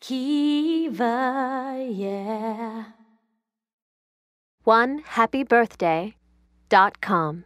Kiva, yeah. One happy birthday dot com.